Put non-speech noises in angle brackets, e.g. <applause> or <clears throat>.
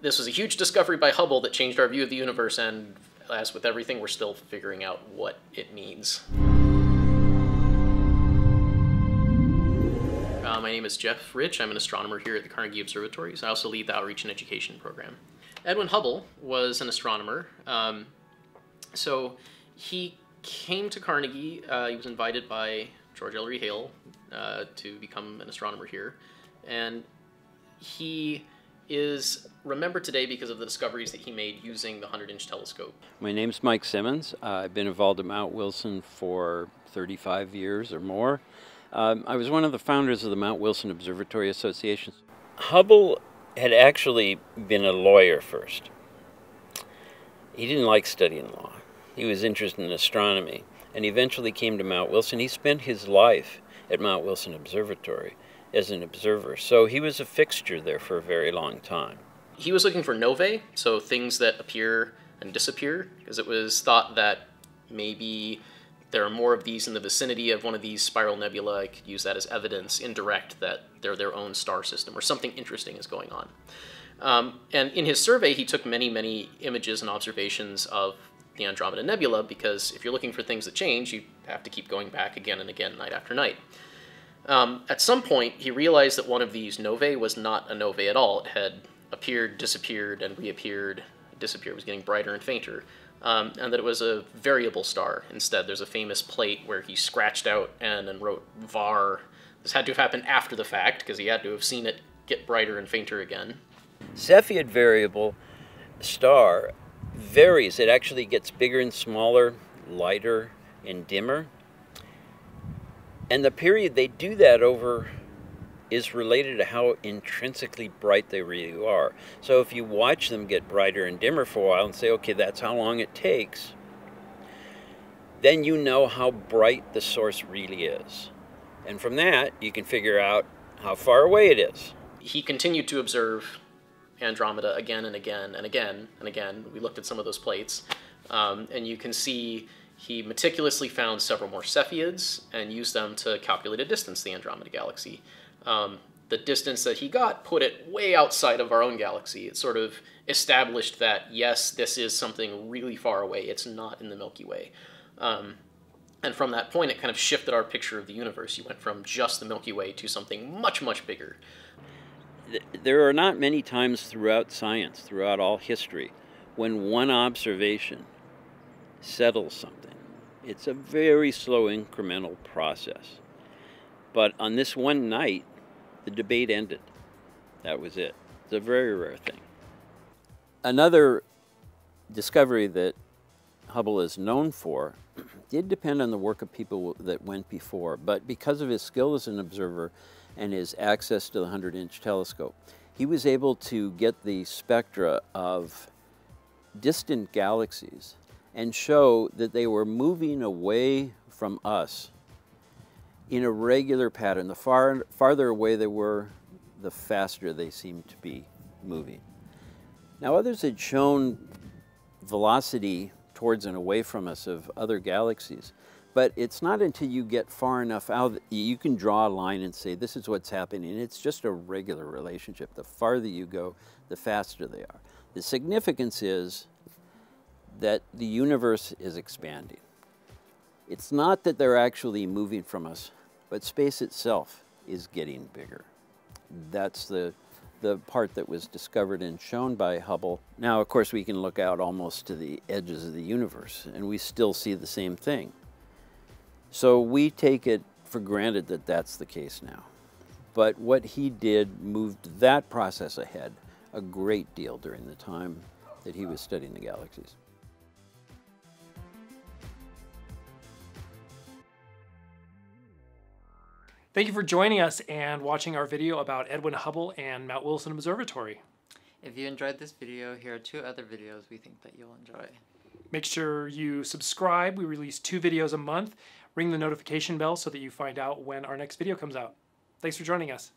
this was a huge discovery by Hubble that changed our view of the universe, and as with everything, we're still figuring out what it means. Uh, my name is Jeff Rich. I'm an astronomer here at the Carnegie Observatories. I also lead the Outreach and Education program. Edwin Hubble was an astronomer. Um, so he came to Carnegie. Uh, he was invited by George Ellery Hale uh, to become an astronomer here. And he is remembered today because of the discoveries that he made using the 100 inch telescope. My name's Mike Simmons. Uh, I've been involved at Mount Wilson for 35 years or more. Um, I was one of the founders of the Mount Wilson Observatory Association. Hubble had actually been a lawyer first. He didn't like studying law. He was interested in astronomy and eventually came to Mount Wilson. He spent his life at Mount Wilson Observatory as an observer, so he was a fixture there for a very long time. He was looking for novae, so things that appear and disappear, because it was thought that maybe there are more of these in the vicinity of one of these spiral nebula. I could use that as evidence, indirect, that they're their own star system or something interesting is going on. Um, and in his survey, he took many, many images and observations of the Andromeda Nebula because if you're looking for things that change, you have to keep going back again and again, night after night. Um, at some point, he realized that one of these novae was not a novae at all. It had appeared, disappeared, and reappeared, disappeared, was getting brighter and fainter um, and that it was a variable star instead. There's a famous plate where he scratched out N and wrote var. This had to have happened after the fact because he had to have seen it get brighter and fainter again. Cepheid variable star varies. It actually gets bigger and smaller, lighter and dimmer. And the period they do that over is related to how intrinsically bright they really are. So if you watch them get brighter and dimmer for a while and say, okay, that's how long it takes, then you know how bright the source really is. And from that, you can figure out how far away it is. He continued to observe Andromeda again and again and again and again. We looked at some of those plates, um, and you can see he meticulously found several more Cepheids and used them to calculate a distance to the Andromeda Galaxy um, the distance that he got put it way outside of our own galaxy. It sort of established that, yes, this is something really far away. It's not in the Milky Way. Um, and from that point, it kind of shifted our picture of the universe. You went from just the Milky Way to something much, much bigger. There are not many times throughout science, throughout all history, when one observation settles something. It's a very slow incremental process. But on this one night, the debate ended. That was it. It's a very rare thing. Another discovery that Hubble is known for <clears throat> did depend on the work of people that went before, but because of his skill as an observer and his access to the 100 inch telescope, he was able to get the spectra of distant galaxies and show that they were moving away from us in a regular pattern. The far, farther away they were, the faster they seemed to be moving. Now others had shown velocity towards and away from us of other galaxies, but it's not until you get far enough out that you can draw a line and say this is what's happening. It's just a regular relationship. The farther you go, the faster they are. The significance is that the universe is expanding. It's not that they're actually moving from us, but space itself is getting bigger. That's the, the part that was discovered and shown by Hubble. Now, of course, we can look out almost to the edges of the universe, and we still see the same thing. So we take it for granted that that's the case now. But what he did moved that process ahead a great deal during the time that he was studying the galaxies. Thank you for joining us and watching our video about Edwin Hubble and Mount Wilson Observatory. If you enjoyed this video, here are two other videos we think that you'll enjoy. Make sure you subscribe. We release two videos a month. Ring the notification bell so that you find out when our next video comes out. Thanks for joining us.